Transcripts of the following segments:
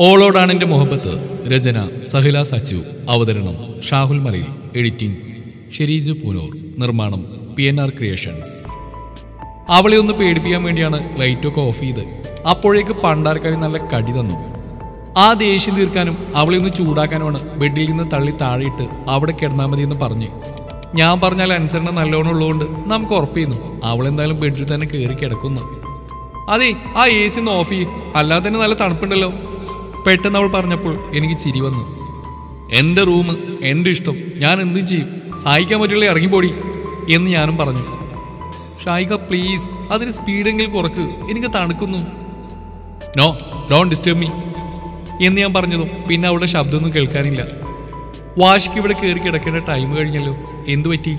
ഓളോടാണ് എന്റെ മുഹബത്ത്. രചന സഹില സച്ചു. അവതരണം ഷാഹുൽ മലയിൽ. എഡിറ്റിംഗ് ഷെരീജു പൂനൂർ. നിർമ്മാണം പി എൻ ആർ ക്രിയേഷൻസ്. അവളെ ഒന്ന് പേടിപ്പിക്കാൻ വേണ്ടിയാണ് ലൈറ്റൊക്കെ ഓഫ് ചെയ്ത് അപ്പോഴേക്ക് പണ്ടാർക്കാരി നല്ല കടി തന്നു. ആ ദേഷ്യം തീർക്കാനും അവളെ ഒന്ന് ചൂടാക്കാനുമാണ് ബെഡിൽ നിന്ന് തള്ളി താഴെയിട്ട് അവിടെ കിടന്നാൽ മതി എന്ന് പറഞ്ഞ്. ഞാൻ പറഞ്ഞാൽ അനുസരണം നല്ലോണം ഉള്ളതുകൊണ്ട് നമുക്ക് ഉറപ്പിയുന്നു അവളെന്തായാലും ബെഡിൽ തന്നെ കയറി കിടക്കുന്നു. അതെ ആ എ സി ഒന്ന് ഓഫ് ചെയ്യും. അല്ലാതെ തന്നെ നല്ല തണുപ്പുണ്ടല്ലോ. പെട്ടെന്ന് അവൾ പറഞ്ഞപ്പോൾ എനിക്ക് ചിരി വന്നു. എന്റെ റൂം എന്റെ ഇഷ്ടം. ഞാൻ എന്തും ചെയ്യും. സഹായിക്കാൻ പറ്റുള്ള ഇറങ്ങിപ്പോടി. എന്ന് ഞാനും പറഞ്ഞു. ഷായിക പ്ലീസ്. അതിന് സ്പീഡെങ്കിലും കുറക്ക്. എനിക്ക് തണുക്കുന്നു. No don't disturb me. എന്ന് ഞാൻ പറഞ്ഞതും പിന്നെ അവളുടെ ശബ്ദമൊന്നും കേൾക്കാനില്ല. വാഷിക്ക് ഇവിടെ കയറി കിടക്കേണ്ട ടൈം കഴിഞ്ഞല്ലോ. എന്തു പറ്റി?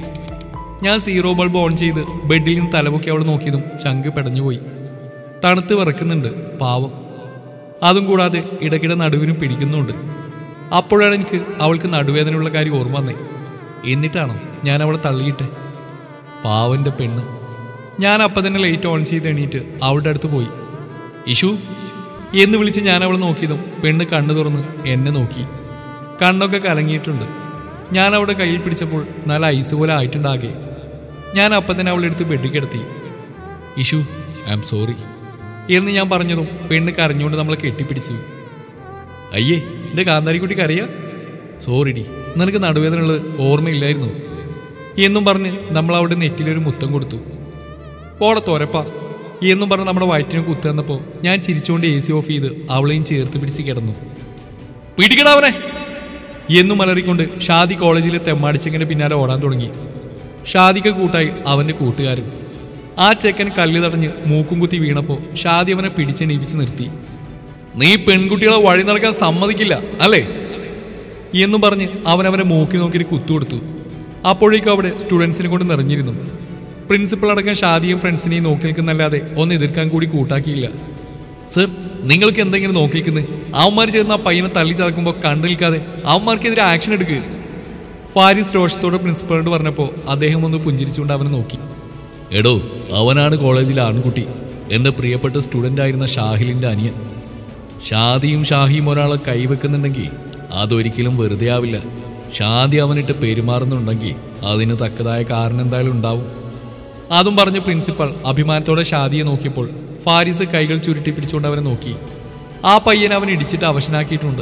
ഞാൻ സീറോ ബൾബ് ഓൺ ചെയ്ത് ബെഡിൽ നിന്ന് തലപൊക്കി അവൾ നോക്കിയതും ചങ്ക് പെടഞ്ഞുപോയി. തണുത്ത് വിറക്കുന്നുണ്ട്. പാവം. അതും കൂടാതെ ഇടയ്ക്കിടെ നടുവിനും പിടിക്കുന്നുണ്ട് അപ്പോഴാണ് എനിക്ക് അവൾക്ക് നടുവേദനയുള്ള കാര്യം ഓർമ്മ വന്നേ. എന്നിട്ടാണോ ഞാൻ അവളെ തള്ളിയിട്ടെ? പാവന്റെ പെണ്ണ്. ഞാൻ അപ്പം തന്നെ ലൈറ്റ് ഓൺ ചെയ്ത് എണീറ്റ് അവളുടെ അടുത്ത് പോയി. ഇഷു എന്ന് വിളിച്ച് ഞാൻ അവളെ നോക്കിയതും പെണ്ണ് കണ്ണു തുറന്ന് എന്നെ നോക്കി. കണ്ണൊക്കെ കലങ്ങിയിട്ടുണ്ട്. ഞാൻ അവളുടെ കയ്യിൽ പിടിച്ചപ്പോൾ നല്ല ഐസ് പോലെ ആയിട്ടുണ്ടാകെ. ഞാൻ അപ്പം തന്നെ അവളെടുത്ത് ബെഡിക്കെടുത്തി ഇഷു ഐ എം സോറി എന്ന് ഞാൻ പറഞ്ഞതും പെണ്ണ് കരഞ്ഞുകൊണ്ട് നമ്മളെ കെട്ടിപ്പിടിച്ചു. അയ്യേ എന്റെ കാന്താരിക്കുട്ടിക്ക് അറിയാ സോറിടി നിനക്ക് നടുവേദന ഉള്ളത് ഓർമ്മയില്ലായിരുന്നു. എന്നും പറഞ്ഞ് നമ്മൾ അവിടെ നെറ്റിലൊരു മുത്തം കൊടുത്തു. പോടെ തോരപ്പ എന്നും പറഞ്ഞ് നമ്മുടെ വയറ്റിനെ കുത്തു തന്നപ്പോൾ ഞാൻ ചിരിച്ചുകൊണ്ട് എ സി ഓഫ് ചെയ്ത് അവളെയും ചേർത്ത് പിടിച്ച് കിടന്നു. പിടിക്കടാവനെ എന്നും മലറിക്കൊണ്ട് ഷാദി കോളേജിലെ തെമ്മാടിച്ചെങ്ങനെ പിന്നാലെ ഓടാൻ തുടങ്ങി. ഷാദിക്ക് കൂട്ടായി അവന്റെ കൂട്ടുകാരും. ആ ചെക്കൻ കല്ല് തടഞ്ഞ് മൂക്കും കുത്തി വീണപ്പോൾ ഷാദി അവനെ പിടിച്ചെണീപ്പിച്ച് നിർത്തി. നീ പെൺകുട്ടികളെ വഴി നടക്കാൻ സമ്മതിക്കില്ല അല്ലേ? എന്നും പറഞ്ഞ് അവൻ മൂക്കി നോക്കി കുത്തു കൊടുത്തു. അപ്പോഴേക്കും അവിടെ സ്റ്റുഡൻസിനെ കൊണ്ട് നിറഞ്ഞിരുന്നു. പ്രിൻസിപ്പൾ അടക്കം ഷാദിയും ഫ്രണ്ട്സിനെയും നോക്കി നിൽക്കുന്നല്ലാതെ ഒന്ന് എതിർക്കാൻ കൂടി കൂട്ടാക്കിയില്ല. സർ നിങ്ങൾക്ക് എന്തെങ്കിലും നോക്കി നിൽക്കുന്നത് അവന്മാർ ചേർന്ന് ആ പയ്യനെ തള്ളി ചതക്കുമ്പോൾ കണ്ടു അവന്മാർക്കെതിരെ ആക്ഷൻ എടുക്കുക ഫാരിസ് രോഷത്തോട് പ്രിൻസിപ്പളിനോട് പറഞ്ഞപ്പോൾ അദ്ദേഹം ഒന്ന് പുഞ്ചിരിച്ചുകൊണ്ട് അവനെ നോക്കി. എടോ അവനാണ് കോളേജിലെ ആൺകുട്ടി. എന്റെ പ്രിയപ്പെട്ട സ്റ്റുഡന്റ് ആയിരുന്ന ഷാഹിലിന്റെ അനിയൻ. ഷാദിയും ഷാഹിയും ഒരാളെ കൈവെക്കുന്നുണ്ടെങ്കിൽ അതൊരിക്കലും വെറുതെ ആവില്ല. ഷാദി അവനിട്ട് പെരുമാറുന്നുണ്ടെങ്കിൽ അതിന് തക്കതായ കാരണം എന്തായാലും ഉണ്ടാവും. അതും പറഞ്ഞ് പ്രിൻസിപ്പൽ അഭിമാനത്തോടെ ഷാദിയെ നോക്കിയപ്പോൾ ഫാരിസ് കൈകൾ ചുരുട്ടി പിടിച്ചുകൊണ്ട് അവനെ നോക്കി. ആ പയ്യൻ അവൻ ഇടിച്ചിട്ട് അവശനാക്കിയിട്ടുണ്ട്.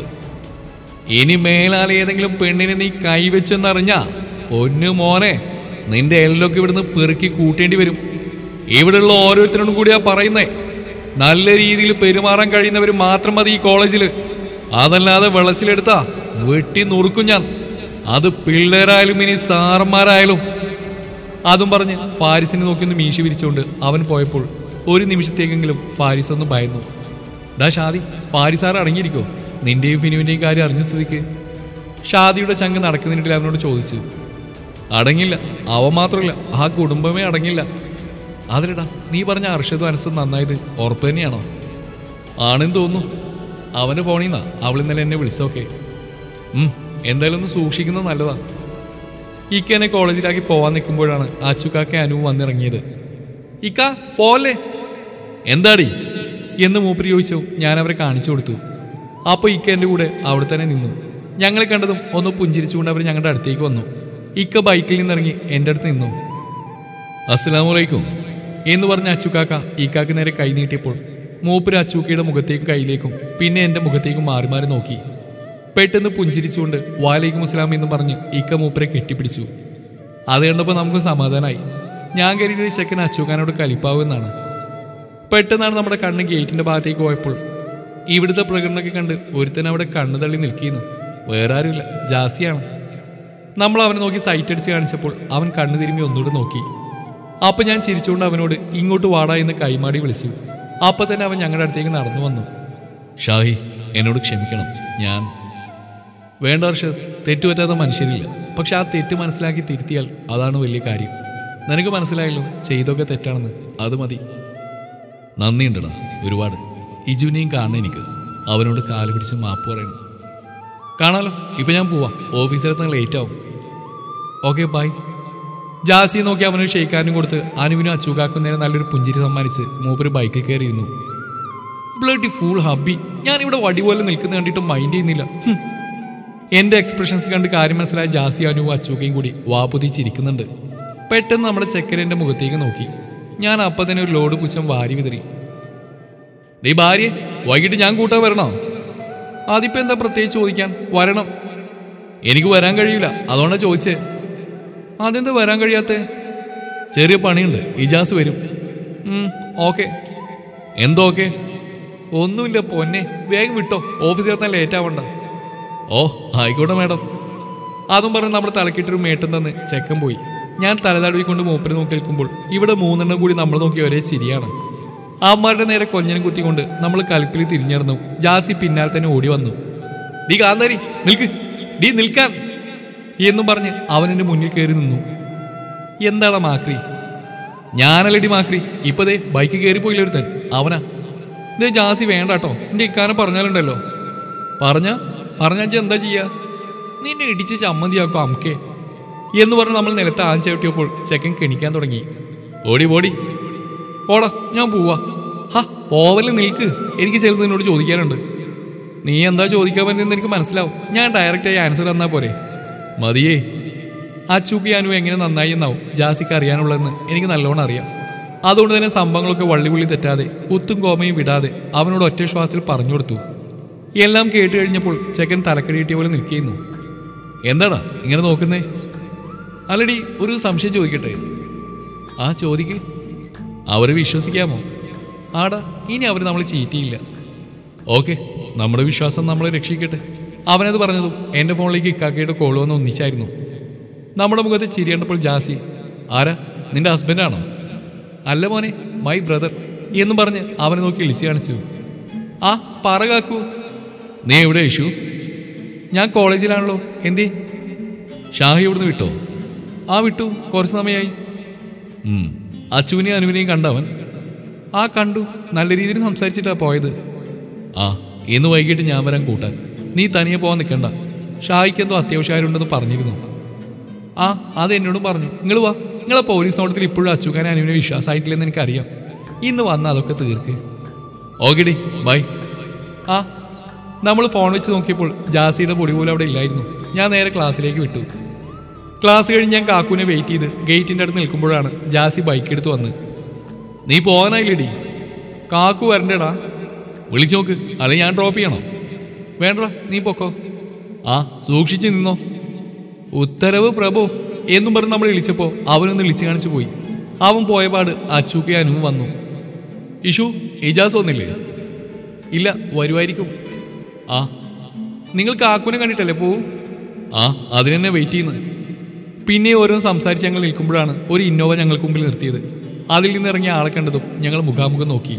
ഇനി മേലാൽ ഏതെങ്കിലും പെണ്ണിനെ നീ കൈവച്ചെന്നറിഞ്ഞാ പൊന്നു മോനെ നിന്റെ എല്ലൊക്കെ ഇവിടുന്ന് പെറുക്കി കൂട്ടേണ്ടി വരും. ഇവിടെയുള്ള ഓരോരുത്തരോടും കൂടിയാ പറയുന്നേ. നല്ല രീതിയിൽ പെരുമാറാൻ കഴിയുന്നവർ മാത്രം മതി ഈ കോളേജിൽ അതല്ലാതെ വെള്ളച്ചിലെടുത്താ വെട്ടി നുറുക്കും ഞാൻ. അത് പിള്ളേരായാലും ഇനി സാറന്മാരായാലും. അതും പറഞ്ഞ് ഫാരിസിനെ നോക്കി ഒന്ന് മീശി വിരിച്ചുകൊണ്ട് അവൻ പോയപ്പോൾ ഒരു നിമിഷത്തേക്കെങ്കിലും ഫാരിസ് ഒന്ന് ഭയന്നു. ഡാ ഷാദി ഫാരിസാർ അടങ്ങിയിരിക്കോ? നിന്റെയും ഫിനുവിന്റെയും കാര്യം അറിഞ്ഞ സ്ഥിതിക്ക്. ഷാദിയുടെ ചങ്ക് നടക്കുന്നതിനിടയിൽ അവനോട് ചോദിച്ചു. അടങ്ങില്ല. അവൻ മാത്രമല്ല ആ കുടുംബമേ അടങ്ങില്ല. അതിലടാ നീ പറഞ്ഞ അർഷദും അനസും നന്നായത് ഉറപ്പ് തന്നെയാണോ? ആണെന്ന് തോന്നുന്നു. അവന് ഫോണിൽ അവൾ ഇന്നലെ എന്നെ വിളിച്ചോക്കെ. എന്തായാലും ഒന്ന് സൂക്ഷിക്കുന്നത് നല്ലതാ. ഇക്കനെ കോളേജിലാക്കി പോവാൻ നിൽക്കുമ്പോഴാണ് അച്ചുക്കാക്ക അനു വന്നിറങ്ങിയത്. ഇക്ക പോലേ എന്താടി? എന്ന് മൂപ്പര് ചോദിച്ചു. ഞാൻ അവരെ കാണിച്ചു കൊടുത്തു. അപ്പോൾ ഇക്ക എന്റെ കൂടെ അവിടെ തന്നെ നിന്നു. ഞങ്ങളെ കണ്ടതും ഒന്ന് പുഞ്ചിരിച്ചുകൊണ്ട് അവർ ഞങ്ങളുടെ അടുത്തേക്ക് വന്നു. ഇക്ക ബൈക്കിൽ നിന്നിറങ്ങി എന്റെ അടുത്ത് നിന്നു. അസ്സലാമലൈക്കും എന്ന് പറഞ്ഞ അച്ചുക്കാക്ക കാക്ക നേരെ കൈ നീട്ടിയപ്പോൾ മൂപ്പര് അച്ചൂക്കയുടെ മുഖത്തേക്കും കയ്യിലേക്കും പിന്നെ എന്റെ മുഖത്തേക്കും മാറി മാറി നോക്കി. പെട്ടെന്ന് പുഞ്ചിരിച്ചുകൊണ്ട് വാലേക്കും മുസ്ലാം എന്ന് പറഞ്ഞ് ഇക്ക മൂപ്പരെ കെട്ടിപ്പിടിച്ചു. അത് കണ്ടപ്പോൾ നമുക്ക് സമാധാനമായി ഞാൻ കരുതിയത് ചെക്കൻ അച്ചൂക്കാനോട് കലിപ്പാവുമെന്നാണ് പെട്ടെന്നാണ് നമ്മുടെ കണ്ണ് ഗേറ്റിന്റെ ഭാഗത്തേക്ക് പോയപ്പോൾ ഇവിടുത്തെ പ്രകടനമൊക്കെ കണ്ട് ഒരുത്തൻ അവിടെ കണ്ണു തള്ളി നിൽക്കുന്നു വേറെ ആരുമില്ല ജാസിയാണ്. നമ്മൾ അവനെ നോക്കി സൈറ്റ് അടിച്ച് കാണിച്ചപ്പോൾ അവൻ കണ്ണു തിരുമ്പി ഒന്നുകൂടെ നോക്കി. അപ്പൊ ഞാൻ ചിരിച്ചുകൊണ്ട് അവനോട് ഇങ്ങോട്ട് വാടാ എന്ന് കൈമാടി വിളിച്ചു. അപ്പൊ തന്നെ അവൻ ഞങ്ങളുടെ അടുത്തേക്ക് നടന്നു വന്നു. ഷാഹി എന്നോട് ക്ഷമിക്കണം. ഞാൻ വേണ്ട വർഷം തെറ്റുപറ്റാത്ത മനുഷ്യരില്ല. പക്ഷെ ആ തെറ്റ് മനസ്സിലാക്കി തിരുത്തിയാൽ അതാണ് വലിയ കാര്യം. നിനക്ക് മനസ്സിലായല്ലോ ചെയ്തൊക്കെ തെറ്റാണെന്ന്. അത് മതി. നന്ദിയുണ്ടടാ ഒരുപാട്. ഇജുവിനെയും കാണണം എനിക്ക്. അവനോട് കാൽ പിടിച്ച് മാപ്പ് പറയണം. കാണാലോ ഇപ്പൊ ഞാൻ പോവാ. ഓഫീസിലെത്താൻ ലേറ്റ് ആവും. ഓക്കെ ബൈ ജാസിയെ നോക്കി അവനൊരു ഷെയ്ക്കാനും കൊടുത്ത് അനുവിനും അച്ചൂക്കാക്കും നല്ലൊരു പുഞ്ചിരി സമ്മാനിച്ച് മൂപ്പര് ബൈക്കിൽ കയറിയിരുന്നു. ബ്ലഡി ഫുൾ ഞാൻ ഇവിടെ വടി പോലെ നിൽക്കുന്ന കണ്ടിട്ട് മൈൻഡ് ചെയ്യുന്നില്ല. എന്റെ എക്സ്പ്രഷൻസ് കണ്ട് കാര്യം മനസ്സിലായ ജാസി അനുവും അച്ചൂക്കയും കൂടി വാപുതി ചിരിക്കുന്നുണ്ട് പെട്ടെന്ന് നമ്മുടെ ചെക്കൻ മുഖത്തേക്ക് നോക്കി. ഞാൻ അപ്പം തന്നെ ഒരു ലോഡ് പുച്ഛം വാരി വിതറി. നീ ഭാര്യ വൈകിട്ട് ഞാൻ കൂട്ടാൻ വരണോ? അതിപ്പോ എന്താ പ്രത്യേകിച്ച് ചോദിക്കാൻ? വരണം. എനിക്ക് വരാൻ കഴിയില്ല അതുകൊണ്ടാണ് ചോദിച്ചേ. അതെന്താ വരാൻ കഴിയാത്ത? ചെറിയ പണിയുണ്ട്. ഇജാസ് വരും. ഓക്കെ. എന്തോ ഓക്കെ? ഒന്നുമില്ല പൊന്നെ. വേഗം വിട്ടോ. ഓഫീസിൽ എത്താൻ ലേറ്റ് ആവണ്ട ഓ ആയിക്കോട്ടെ മാഡം. അതും പറഞ്ഞ് നമ്മുടെ തലക്കിട്ടൊരു മേട്ടം തന്ന് ചെക്കൻ പോയി. ഞാൻ തലതാടുവിക്കൊണ്ട് മൂപ്പര് നോക്കി നിൽക്കുമ്പോൾ ഇവിടെ മൂന്നെണ്ണം കൂടി നമ്മൾ നോക്കി ഒരേ ശരിയാണ് അമ്മമാരുടെ നേരെ കൊഞ്ഞനും കുത്തിക്കൊണ്ട് നമ്മൾ കലപ്പിൽ തിരിഞ്ഞിറന്നു. ജാസി പിന്നാലെ തന്നെ ഓടി വന്നു. നീ കാന്താരി നിൽക്ക്. നീ നിൽക്കാൻ. എന്നും പറഞ്ഞ് അവൻ എന്റെ മുന്നിൽ കയറി നിന്നു. എന്താണ് മാക്രി? ഞാനല്ലടി മാക്രി. ഇപ്പതേ ബൈക്ക് കയറി പോയില്ല ഒരുത്തൻ? അവനാ. ദേ ജാസി വേണ്ട കേട്ടോ എന്റെ ഇക്കാനെ പറഞ്ഞാലുണ്ടല്ലോ. പറഞ്ഞ? പറഞ്ഞാച്ച എന്താ ചെയ്യാ? നിന്നെ ഇടിച്ച് ചമ്മന്തിയാക്കും അമ്മക്കേ എന്ന് പറഞ്ഞ് നമ്മൾ നിലത്ത് ആഞ്ചവിട്ടിയപ്പോൾ ചെക്കൻ കെണിക്കാൻ തുടങ്ങി. ഓടി ഓടി. ഓടാ ഞാൻ പോവാ. ഹാ പോവൽ നിൽക്ക്. എനിക്ക് ചിലത് നിന്നോട് ചോദിക്കാനുണ്ട്. നീ എന്താ ചോദിക്കാൻ പറ്റുന്നത് എനിക്ക് മനസ്സിലാവും. ഞാൻ ഡയറക്റ്റായി ആൻസർ തന്നാൽ പോരെ. മതിയേ. അച്ചൂക്ക് അനു എങ്ങനെ നന്നായി എന്നാവും ജാസിക്ക് അറിയാനുള്ളതെന്ന് എനിക്ക് നല്ലോണം അറിയാം. അതുകൊണ്ട് തന്നെ സംഭവങ്ങളൊക്കെ വള്ളിപുള്ളി തെറ്റാതെ കുത്തും കോമയും വിടാതെ അവനോട് ഒറ്റ ശ്വാസത്തിൽ പറഞ്ഞു കൊടുത്തു. എല്ലാം കേട്ട് കഴിഞ്ഞപ്പോൾ ചെക്കൻ തലക്കടിയിട്ടിയ പോലെ നിൽക്കുന്നു എന്താടാ ഇങ്ങനെ നോക്കുന്നേ? അല്ലടി ഒരു സംശയം ചോദിക്കട്ടെ? ആ ചോദിക്ക്. അവരെ വിശ്വസിക്കാമോ? ആടാ ഇനി അവർ നമ്മൾ ചീറ്റിയില്ല. ഓക്കെ നമ്മുടെ വിശ്വാസം നമ്മളെ രക്ഷിക്കട്ടെ. അവനത് പറഞ്ഞതും എന്റെ ഫോണിലേക്ക് ഇക്കാക്കയുടെ കോൾ വന്ന് ഒന്നിച്ചായിരുന്നു. നമ്മുടെ മുഖത്ത് ചിരിയേണ്ടപ്പോൾ ജാസി ആരാ? നിന്റെ ഹസ്ബൻഡാണോ? അല്ല മോനെ മൈ ബ്രദർ എന്ന് പറഞ്ഞ് അവനെ നോക്കി ഇളിച്ചു കാണിച്ചു. ആ പറ കാക്കൂ. നീ എവിടെ ഇഷു ഞാൻ കോളേജിലാണല്ലോ. എന്തേ? ഷാഹി ഇവിടുന്ന് വിട്ടോ? ആ വിട്ടു. കുറച്ച് സമയമായി. അച്ചുവിനെയും അനുവിനെയും കണ്ടവൻ? ആ കണ്ടു. നല്ല രീതിയിൽ സംസാരിച്ചിട്ടാ പോയത്. ആ ഇന്ന് വൈകിട്ട് ഞാൻ വരാൻ കൂട്ടാൻ. നീ തനിയെ പോകാൻ നിൽക്കണ്ട ഷായിക്ക് എന്തോ അത്യാവശ്യമായിട്ടുണ്ടെന്ന് പറഞ്ഞിരുന്നു. ആ അത് എന്നോടും പറഞ്ഞു. നിങ്ങൾ വാ. നിങ്ങളെ പോലീസ് നോട്ടത്തിൽ ഇപ്പോഴും അച്ചുക്കാരൻ അനുവിനെ വിശ്വാസമായിട്ടില്ലെന്ന് എനിക്കറിയാം. ഇന്ന് വന്ന് അതൊക്കെ തീർക്ക്. ഓക്കെടി. ബൈ. ആ നമ്മൾ ഫോൺ വെച്ച് നോക്കിയപ്പോൾ ജാസിയുടെ പൊടി പോലും അവിടെ ഇല്ലായിരുന്നു. ഞാൻ നേരെ ക്ലാസ്സിലേക്ക് വിട്ടു. ക്ലാസ് കഴിഞ്ഞ് ഞാൻ കാക്കുവിനെ വെയിറ്റ് ചെയ്ത് ഗേറ്റിന്റെ അടുത്ത് നിൽക്കുമ്പോഴാണ് ജാസി ബൈക്ക് എടുത്ത് വന്ന്. നീ പോകാനായില്ലേടി? കാക്കു വരണ്ടേടാ. വിളിച്ചു നോക്ക്. അല്ലെങ്കിൽ ഞാൻ ഡ്രോപ്പ് ചെയ്യണോ? വേണ്ട നീ പൊക്കോ. ആ സൂക്ഷിച്ചു നിന്നോ. ഉത്തരവ് പ്രഭു എന്നും പറഞ്ഞ് നമ്മൾ വിളിച്ചപ്പോൾ അവനൊന്ന് വിളിച്ചു കാണിച്ചു പോയി. അവൻ പോയപാട് അച്ചൂക്കയാനും വന്നു. ഇഷു ഇജാസ് വന്നില്ലേ? ഇല്ല വരുമായിരിക്കും ആ നിങ്ങൾ കാക്കുനെ കണ്ടിട്ടല്ലേ പോവും ആ അതിനെന്നെ വെയിറ്റ് ചെയ്യുന്നു. പിന്നെ ഓരോ സംസാരിച്ച് ഞങ്ങൾ നിൽക്കുമ്പോഴാണ് ഒരു ഇന്നോവ ഞങ്ങൾക്ക് മുമ്പിൽ നിർത്തിയത്. അതിൽ നിന്ന് ഇറങ്ങിയ ആളെ കണ്ടതും ഞങ്ങൾ മുഖാമുഖം നോക്കി.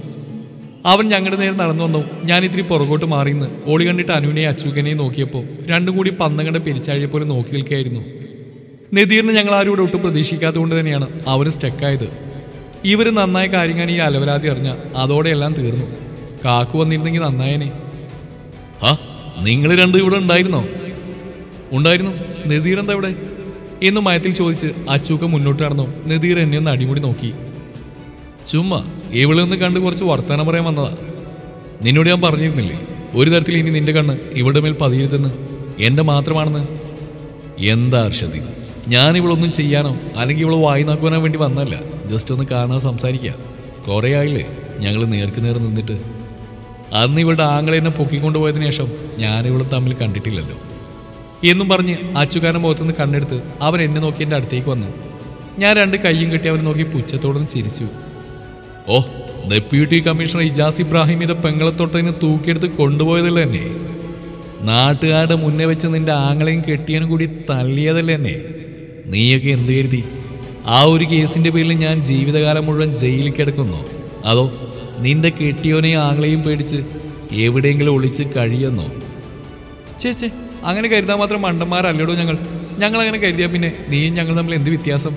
അവൻ ഞങ്ങളുടെ നേരെ നടന്നു വന്നു. ഞാൻ ഇത്തിരി പുറകോട്ട് മാറിയെന്ന്. ഓളി കണ്ടിട്ട് അനുവിനെയും അച്ചൂക്കനെയും നോക്കിയപ്പോൾ രണ്ടും കൂടി പന്തങ്ങളുടെ പെരിച്ചാഴിയെ പോലെ നോക്കി നിൽക്കുകയായിരുന്നു. നദീറിന് ഞങ്ങൾ ആരും ഇവിടെ ഒട്ടും പ്രതീക്ഷിക്കാത്തതുകൊണ്ട് തന്നെയാണ് അവന് സ്റ്റക്കായത് ഇവർ നന്നായ കാര്യങ്ങൾ ഈ അലവലാതി അറിഞ്ഞ. അതോടെ എല്ലാം തീർന്നു. കാക്കു വന്നിരുന്നെങ്കിൽ നന്നായനെ. ആ നിങ്ങൾ രണ്ടും ഇവിടെ ഉണ്ടായിരുന്നോ? ഉണ്ടായിരുന്നു. നദീർ എന്താ ഇവിടെ? എന്ന് മയത്തിൽ ചോദിച്ച് അച്ചൂക്ക മുന്നോട്ട് നടന്നു. നദീർ എന്നെ ഒന്ന് അടിമുടി നോക്കി. ചുമ്മാ ഇവിടെ നിന്ന് കണ്ട് കുറച്ച് വർത്തമാനം പറയാൻ വന്നതാ. നിന്നോട് ഞാൻ പറഞ്ഞിരുന്നില്ലേ ഒരു തരത്തിൽ ഇനി നിന്റെ കണ്ണ് ഇവിടെ മേൽ പതിയരുതെന്ന്? എന്റെ മാത്രമാണെന്ന്? എന്താ അർഷതി ഞാൻ ഇവളൊന്നും ചെയ്യാനോ അല്ലെങ്കിൽ ഇവളെ വായി നോക്കുവാനോ വേണ്ടി വന്നല്ല ജസ്റ്റ് ഒന്ന് കാണാൻ സംസാരിക്കാം കുറേ ആയില്ലേ ഞങ്ങൾ നേർക്ക് നേർ നിന്നിട്ട്. അന്ന് ഇവളുടെ ആങ്ങളെ എന്നെ പൊക്കിക്കൊണ്ടുപോയതിനു ശേഷം ഞാൻ ഇവളും തമ്മിൽ കണ്ടിട്ടില്ലല്ലോ. എന്നും പറഞ്ഞ് അച്ചുകാരൻ മുഖത്തുനിന്ന് കണ്ണെടുത്ത് അവൻ എന്നെ നോക്കി എന്റെ അടുത്തേക്ക് വന്നു. ഞാൻ രണ്ട് കൈയും കെട്ടി അവനെ നോക്കി പുച്ഛത്തോടൊന്ന് ചിരിച്ചു. ഓ ഡെപ്യൂട്ടി കമ്മീഷണർ ഇജാസ് ഇബ്രാഹിമിന്റെ പെങ്ങളത്തൊട്ടതിന് തൂക്കിയെടുത്ത് കൊണ്ടുപോയതല്ലേ എന്നെ? നാട്ടുകാരുടെ മുന്നേ വെച്ച് നിന്റെ ആങ്ങളെയും കെട്ടിയനും കൂടി തള്ളിയതല്ലേ എന്നെ? നീയൊക്കെ എന്ത് കരുതി? ആ ഒരു കേസിന്റെ പേരിൽ ഞാൻ ജീവിതകാലം മുഴുവൻ ജയിലിൽ കിടക്കുന്നു. അതോ നിന്റെ കെട്ടിയോനെയും ആങ്ങളെയും പേടിച്ച് എവിടെയെങ്കിലും ഒളിച്ച് കഴിയുന്നോ? ചേച്ചേ അങ്ങനെ കരുതാൻ മാത്രം മണ്ടന്മാരല്ലടോ ഞങ്ങൾ? ഞങ്ങൾ അങ്ങനെ കരുതിയാൽ പിന്നെ നീയും ഞങ്ങൾ തമ്മിൽ എന്ത് വ്യത്യാസം?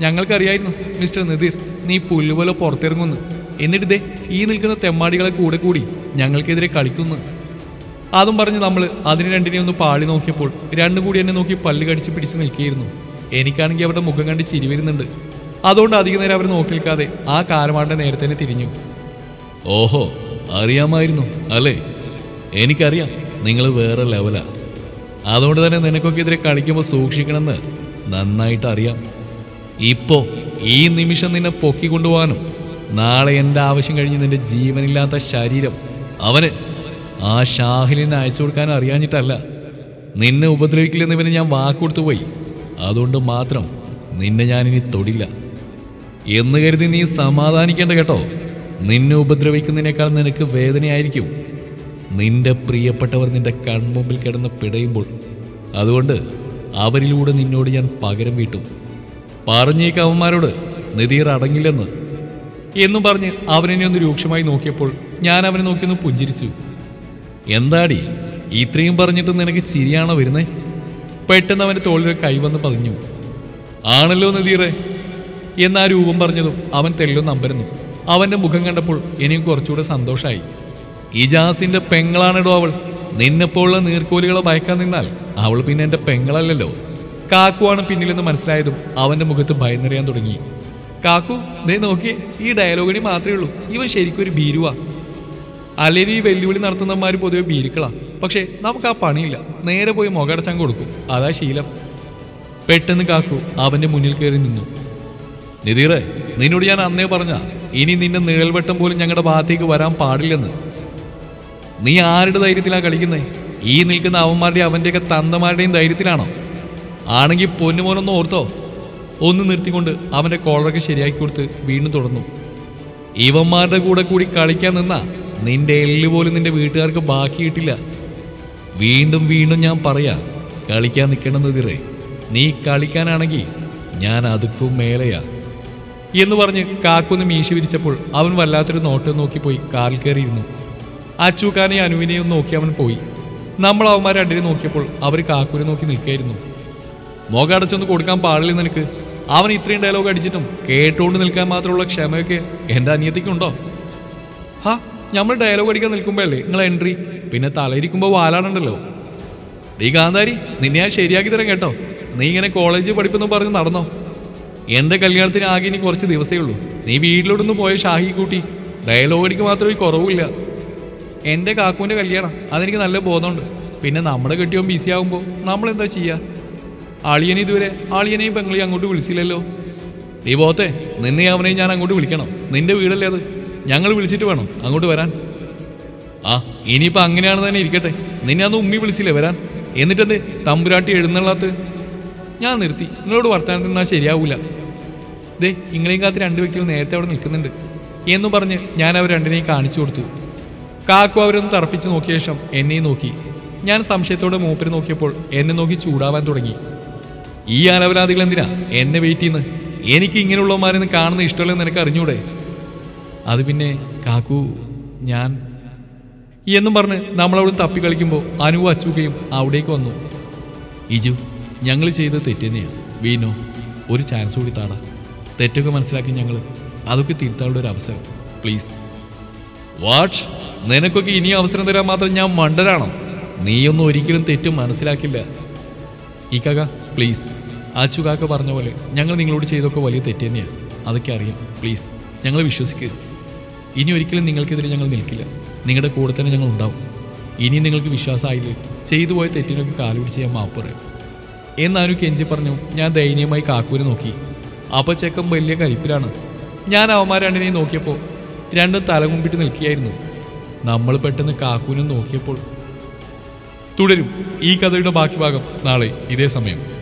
ഞങ്ങൾക്കറിയായിരുന്നു മിസ്റ്റർ നദീർ. നീ പുല്ലുപോലെ പുറത്തിറങ്ങുന്നു. എന്നിട്ട് ദേ ഈ നിൽക്കുന്ന തെമ്മാടികളെ കൂടെ കൂടി ഞങ്ങൾക്കെതിരെ കളിക്കുന്നു. അതും പറഞ്ഞ് നമ്മൾ അതിന് രണ്ടിനെ ഒന്ന് പാളി നോക്കിയപ്പോൾ രണ്ടും കൂടി എന്നെ നോക്കി പല്ല് കടിച്ച് പിടിച്ച് നിൽക്കുകയായിരുന്നു. എനിക്കാണെങ്കിൽ അവരുടെ മുഖം കണ്ട് ചിരി വരുന്നുണ്ട്. അതുകൊണ്ട് അധിക നേരം അവർ നോക്കി നിൽക്കാതെ ആ കാലമാണ്ട നേരത്തെ തന്നെ തിരിഞ്ഞു. ഓഹോ അറിയാമായിരുന്നു അല്ലേ? എനിക്കറിയാം നിങ്ങൾ വേറെ ലെവലാ. അതുകൊണ്ട് തന്നെ നിനക്കൊക്കെ എതിരെ കളിക്കുമ്പോൾ സൂക്ഷിക്കണമെന്ന് നന്നായിട്ട് അറിയാം. ഇപ്പോ ഈ നിമിഷം നിന്നെ പൊക്കിക്കൊണ്ടുപോകാനും നാളെ എന്റെ ആവശ്യം കഴിഞ്ഞ് നിന്റെ ജീവനില്ലാത്ത ശരീരം അവന് ആ ഷാഹിലിനെ അയച്ചു കൊടുക്കാൻ അറിയാഞ്ഞിട്ടല്ല. നിന്നെ ഉപദ്രവിക്കില്ലെന്ന് ഇവന് ഞാൻ വാക്കുകൊടുത്തു പോയി. അതുകൊണ്ട് മാത്രം നിന്നെ ഞാനിനി തൊടില്ല. എന്ന് കരുതി നീ സമാധാനിക്കേണ്ട കേട്ടോ. നിന്നെ ഉപദ്രവിക്കുന്നതിനേക്കാൾ നിനക്ക് വേദനയായിരിക്കും. നിന്റെ പ്രിയപ്പെട്ടവർ നിന്റെ കൺമുമ്പിൽ കിടന്ന് പിടയുമ്പോൾ അതുകൊണ്ട് അവരിലൂടെ നിന്നോട് ഞാൻ പകരം വീട്ടും. പറഞ്ഞേക്ക് അവന്മാരോട് നിതീർ അടങ്ങില്ലെന്ന്. എന്നും പറഞ്ഞ് അവനെന്നെ ഒന്ന് രൂക്ഷമായി നോക്കിയപ്പോൾ ഞാൻ അവനെ നോക്കിയൊന്ന് പുഞ്ചിരിച്ചു. എന്താടി ഇത്രയും പറഞ്ഞിട്ട് നിനക്ക് ചിരിയാണോ വരുന്നേ? പെട്ടെന്ന് അവന്റെ തോളിൽ കൈ വന്ന് പതിഞ്ഞു. ആണല്ലോ നദീറെ എന്നാ രൂപം പറഞ്ഞതും അവൻ തെല്ലൊന്ന് അമ്പരന്നു അവന്റെ മുഖം കണ്ടപ്പോൾ എനിക്ക് കുറച്ചുകൂടെ സന്തോഷമായി ഇജാസിന്റെ പെങ്ങളാണിടോ അവൾ. നിന്നെപ്പോഴുള്ള നീർക്കോലുകളെ ഭയക്കാൻ നിന്നാൽ അവൾ പിന്നെ എന്റെ പെങ്ങളല്ലല്ലോ. കാക്കുവാണ് പിന്നിലെന്ന് മനസ്സിലായതും അവന്റെ മുഖത്ത് ഭയം നിറയാൻ തുടങ്ങി. കാക്കു ദേ നോക്കിയേ ഈ ഡയലോഗിനി മാത്രമേ ഉള്ളൂ. ഇവൻ ശരിക്കും ഒരു ഭീരുവാ. അല്ലെങ്കിൽ ഈ വെല്ലുവിളി നടത്തുന്നവന്മാർ പൊതുവെ ഭീരുക്കളാ. പക്ഷേ നമുക്ക് ആ പണിയില്ല. നേരെ പോയി മുഖടച്ചാൻ കൊടുക്കും. അതാ ശീലം. പെട്ടെന്ന് കാക്കു അവന്റെ മുന്നിൽ കയറി നിന്നു. നിതീറെ നിന്നോട് ഞാൻ അന്നേ പറഞ്ഞ ഇനി നിന്റെ നിഴൽവട്ടം പോലും ഞങ്ങളുടെ ഭാഗത്തേക്ക് വരാൻ പാടില്ലെന്ന്. നീ ആരുടെ ധൈര്യത്തിലാ കളിക്കുന്നേ? ഈ നിൽക്കുന്ന അവന്മാരുടെ അവന്റെയൊക്കെ തന്തമാരുടെയും ധൈര്യത്തിലാണോ? ആണെങ്കിൽ പൊന്നുമോനൊന്ന് ഓർത്തോ. ഒന്ന് നിർത്തിക്കൊണ്ട് അവന്റെ കോളറൊക്കെ ശരിയാക്കി കൊടുത്ത് വീണ്ടും തുടർന്നു. ഇവന്മാരുടെ കൂടെ കൂടി കളിക്കാൻ നിന്നാ നിന്റെ എല്ല് പോലും നിന്റെ വീട്ടുകാർക്ക് ബാക്കി കിട്ടില്ല വീണ്ടും വീണ്ടും ഞാൻ പറയാ കളിക്കാൻ നിൽക്കണമെന്നെതിരെ നീ കളിക്കാനാണെങ്കിൽ ഞാൻ അതുക്കും മേലെയാ. എന്ന് പറഞ്ഞ് കാക്കൊന്ന് മീശി വിരിച്ചപ്പോൾ അവൻ വല്ലാത്തൊരു നോട്ടം നോക്കിപ്പോയി കാറിൽ കയറിയിരുന്നു. അച്ചൂക്കാനെയും അനുവിനെയും നോക്കി അവൻ പോയി. നമ്മൾ അവന്മാരെ രണ്ടിനെ നോക്കിയപ്പോൾ അവർ കാക്കൂരെ നോക്കി നിൽക്കുകയായിരുന്നു മുഖം അടച്ചൊന്ന് കൊടുക്കാൻ പാടില്ല നിനക്ക്? അവൻ ഇത്രയും ഡയലോഗ് അടിച്ചിട്ടും കേട്ടുകൊണ്ട് നിൽക്കാൻ മാത്രമുള്ള ക്ഷമയൊക്കെ എന്റെ അനിയത്തിക്കുണ്ടോ? ഹാ നമ്മൾ ഡയലോഗ് അടിക്കാൻ നിൽക്കുമ്പോഴല്ലേ നിങ്ങൾ എൻട്രി പിന്നെ തലയിരിക്കുമ്പോൾ വാലാടണ്ടല്ലോ. നീ കാന്താരി നിന്നെ ഞാൻ ശരിയാക്കി തരാം കേട്ടോ. നീ ഇങ്ങനെ കോളേജ് പഠിപ്പെന്ന് പറഞ്ഞ് നടന്നോ? എന്റെ കല്യാണത്തിന് ആകെ ഇനി കുറച്ച് ദിവസമേ ഉള്ളൂ. നീ വീട്ടിലോട്ടൊന്ന് പോയ ഷാഹി കൂട്ടി ഡയലോഗ് അടിക്ക് മാത്രം ഒരു കുറവില്ല. എന്റെ കാക്കുവിന്റെ കല്യാണം അതെനിക്ക് നല്ല ബോധമുണ്ട്. പിന്നെ നമ്മുടെ കെട്ടിയോ ബിസി ആകുമ്പോൾ നമ്മൾ എന്താ ചെയ്യുക അളിയനെ ഇതുവരെ ആളിയനെയും പെങ്ങളെയും അങ്ങോട്ട് വിളിച്ചില്ലല്ലോ. നീ പോത്തെ നിന്നെ അവനെയും ഞാൻ അങ്ങോട്ട് വിളിക്കണം. നിന്റെ വീടല്ലേ അത്? ഞങ്ങൾ വിളിച്ചിട്ട് വേണം അങ്ങോട്ട് വരാൻ. ആ ഇനിയിപ്പോ അങ്ങനെയാണ് തന്നെ ഇരിക്കട്ടെ. നിന്നെ അന്ന് ഉമ്മി വിളിച്ചില്ലേ വരാൻ? എന്നിട്ടെന്ത്? തമ്പുരാട്ടി എഴുന്നള്ളാത്ത്. ഞാൻ നിർത്തി. നിങ്ങളോട് വർത്താനം നിന്നാൽ ശരിയാവൂല. ദേ ഇങ്ങളെയും കാത്ത് രണ്ട് വ്യക്തികൾ നേരത്തെ അവിടെ നിൽക്കുന്നുണ്ട്. എന്ന് പറഞ്ഞ് ഞാൻ അവർ രണ്ടിനെയും കാണിച്ചു കൊടുത്തു. കാക്കു അവരൊന്ന് തറപ്പിച്ച് നോക്കിയ ശേഷം എന്നെയും നോക്കി. ഞാൻ സംശയത്തോടെ മൂപ്പര് നോക്കിയപ്പോൾ എന്നെ നോക്കി ചൂടാവാൻ തുടങ്ങി. ഈ അലവരാതികൾ എന്തിനാ എന്നെ വെയിറ്റ് ചെയ്യുന്നത് എനിക്ക് ഇങ്ങനെയുള്ളവന്മാരെന്ന് കാണുന്ന ഇഷ്ടമല്ലെന്ന് നിനക്ക് അറിഞ്ഞൂടെ? അത് പിന്നെ കാക്കു ഞാൻ എന്നും പറഞ്ഞ് നമ്മളവിടെ തപ്പി കളിക്കുമ്പോൾ അനു അച്ചുകയും അവിടേക്ക് വന്നു. ഇജു ഞങ്ങൾ ചെയ്ത് തെറ്റുതന്നെയാണ് വീനോ ഒരു ചാൻസ് കൂടി താടാ. തെറ്റൊക്കെ മനസ്സിലാക്കി ഞങ്ങൾ അതൊക്കെ തിരുത്താനുള്ള ഒരു അവസരം. പ്ലീസ് വാട്ട് നിനക്കൊക്കെ ഇനി അവസരം തരാൻ മാത്രം ഞാൻ മണ്ടനാണോ? നീയൊന്നും ഒരിക്കലും തെറ്റും മനസ്സിലാക്കില്ല. ഈ കക പ്ലീസ് ആച്ചു കാക്ക പറഞ്ഞ പോലെ ഞങ്ങൾ നിങ്ങളോട് ചെയ്തൊക്കെ വലിയ തെറ്റ് തന്നെയാണ് അതൊക്കെ അറിയാം. പ്ലീസ് ഞങ്ങൾ വിശ്വസിക്കുക ഇനി ഒരിക്കലും നിങ്ങൾക്കെതിരെ ഞങ്ങൾ നിൽക്കില്ല. നിങ്ങളുടെ കൂടെ തന്നെ ഞങ്ങൾ ഉണ്ടാവും. ഇനി നിങ്ങൾക്ക് വിശ്വാസമായില്ലേ? ചെയ്തു പോയ തെറ്റിനൊക്കെ കാലുപിടിച്ച് ഞാൻ മാപ്പ് പറയും. എന്നാലും കെഞ്ചി പറഞ്ഞു ഞാൻ ദയനീയമായി കാക്കൂരെ നോക്കി. അപ്പോൾ ചെക്കൻ വലിയ കരിപ്പിലാണ്. ഞാൻ അവന്മാർ രണ്ടിനെയും നോക്കിയപ്പോൾ രണ്ടും തലകുമ്പിട്ട് നിൽക്കുകയായിരുന്നു. നമ്മൾ പെട്ടെന്ന് കാക്കൂനെ നോക്കിയപ്പോൾ തുടരും. ഈ കഥയുടെ ബാക്കി ഭാഗം നാളെ ഇതേ സമയം.